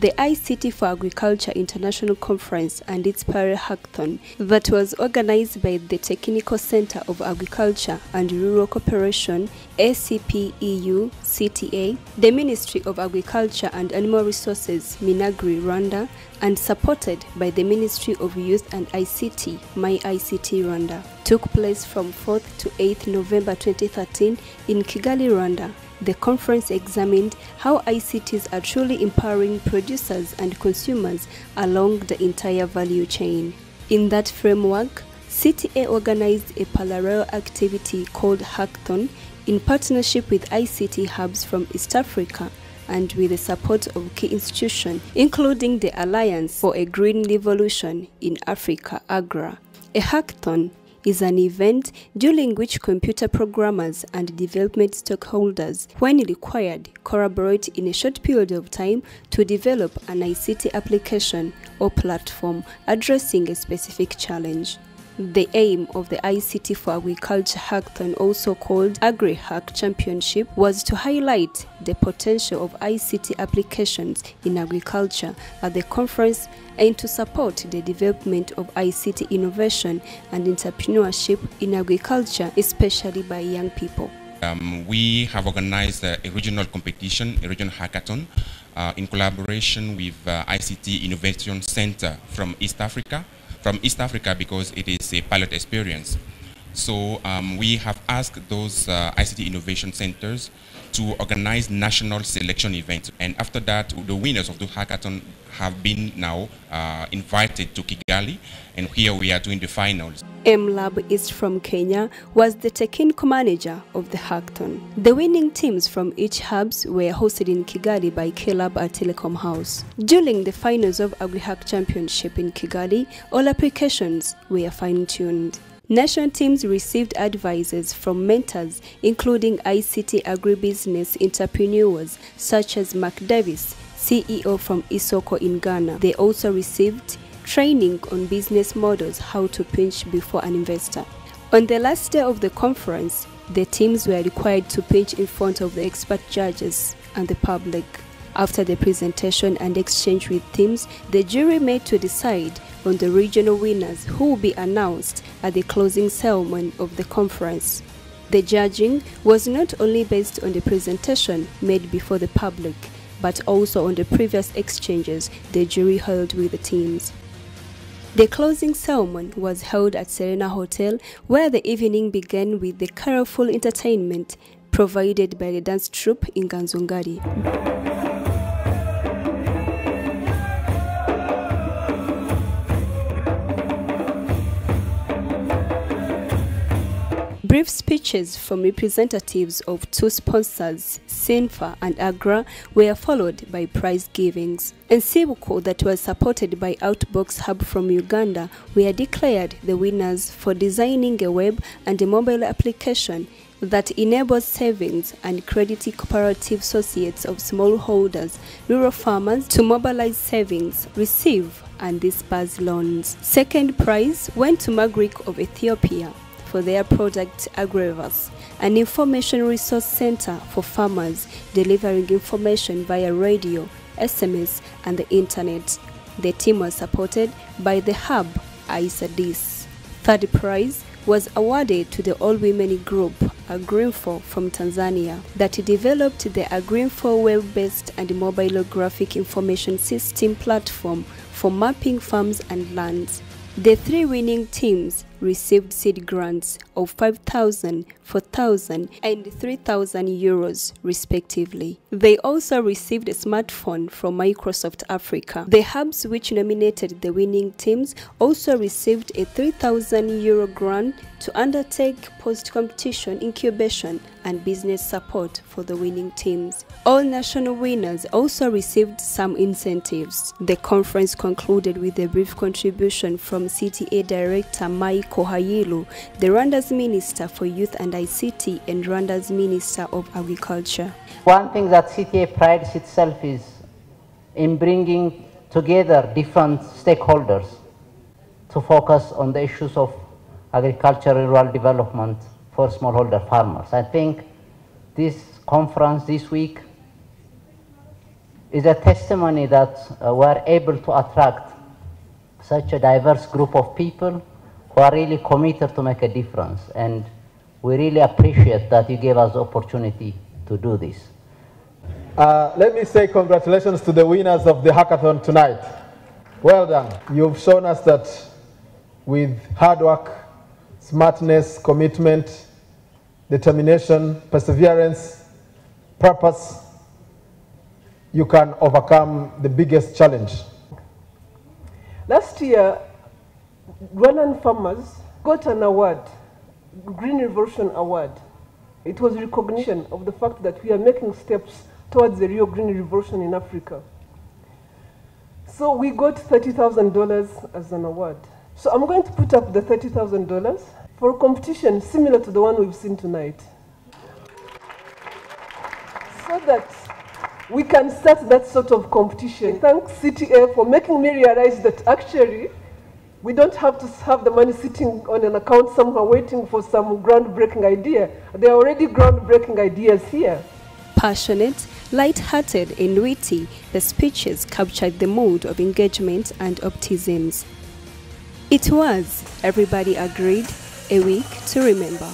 the ICT for Agriculture International Conference and its Parallel Hackathon that was organized by the Technical Center of Agriculture and Rural Cooperation, ACPEU CTA, the Ministry of Agriculture and Animal Resources, Minagri, Rwanda, and supported by the Ministry of Youth and ICT, My ICT Rwanda, took place from 4th to 8th November 2013 in Kigali, Rwanda. The conference examined how ICTs are truly empowering producers and consumers along the entire value chain. In that framework, CTA organized a parallel activity called Hackathon in partnership with ICT hubs from East Africa and with the support of key institutions, including the Alliance for a Green Revolution in Africa, AGRA. A hackathon is an event during which computer programmers and development stakeholders, when required, collaborate in a short period of time to develop an ICT application or platform addressing a specific challenge. The aim of the ICT for Agriculture Hackathon, also called AgriHack Championship, was to highlight the potential of ICT applications in agriculture at the conference and to support the development of ICT innovation and entrepreneurship in agriculture, especially by young people. Um, we have organized a, regional competition, a regional hackathon, uh, in collaboration with uh, ICT Innovation Center from East Africa from East Africa because it is a pilot experience. So um, we have asked those uh, ICT innovation centers to organize national selection events. And after that, the winners of the hackathon have been now uh, invited to Kigali. And here we are doing the finals. MLab East from Kenya was the technical manager of the hackathon. The winning teams from each hubs were hosted in Kigali by KLab at Telecom House. During the finals of AgriHack Championship in Kigali, all applications were fine-tuned. National teams received advices from mentors, including ICT agribusiness entrepreneurs such as Mark Davies, CEO from Esoko in Ghana. They also received training on business models, how to pitch before an investor. On the last day of the conference, the teams were required to pitch in front of the expert judges and the public. After the presentation and exchange with teams, the jury made to decide on the regional winners who will be announced at the closing ceremony of the conference. The judging was not only based on the presentation made before the public, but also on the previous exchanges the jury held with the teams. The closing ceremony was held at Serena Hotel, where the evening began with the colorful entertainment provided by the dance troupe Inganzo Ngari. Brief speeches from representatives of two sponsors, Sinfa and Agra, were followed by prize givings. Ensibuuko, that was supported by Outbox Hub from Uganda, were declared the winners for designing a web and a mobile application that enables savings and credit cooperative associates of smallholders, rural farmers to mobilize savings, receive and disperse loans. Second prize went to Magric of Ethiopia for their product Agrivas, an information resource center for farmers delivering information via radio, SMS, and the internet. The team was supported by the hub iceaddis. Third prize was awarded to the all-women group Agrinfo from Tanzania that developed the Agrinfo web-based and mobile graphic information system platform for mapping farms and lands. The three winning teams received seed grants of 5,000, 4,000 and 3,000 euros respectively. They also received a smartphone from Microsoft Africa. The hubs which nominated the winning teams also received a 3,000 euro grant to undertake post-competition incubation and business support for the winning teams. All national winners also received some incentives. The conference concluded with a brief contribution from CTA Director Mike Hailu, the Rwanda's Minister for Youth and ICT and Rwanda's Minister of Agriculture. One thing that CTA prides itself is in bringing together different stakeholders to focus on the issues of agricultural rural development for smallholder farmers. I think this conference this week is a testimony that uh, we're able to attract such a diverse group of people who are really committed to make a difference. And we really appreciate that you gave us the opportunity to do this. Uh, let me say congratulations to the winners of the hackathon tonight. Well done. You've shown us that with hard work, smartness, commitment, determination, perseverance, purpose, you can overcome the biggest challenge. Last year, Rwandan farmers got an award, Green Revolution Award. It was recognition of the fact that we are making steps towards the real green revolution in Africa. So we got $30,000 as an award. So I'm going to put up the $30,000 for a competition similar to the one we've seen tonight. So that we can start that sort of competition. Thanks CTA for making me realize that actually we don't have to have the money sitting on an account somewhere waiting for some groundbreaking idea. There are already groundbreaking ideas here. Passionate, light-hearted and witty, the speeches captured the mood of engagement and optimism. It was, everybody agreed, a week to remember.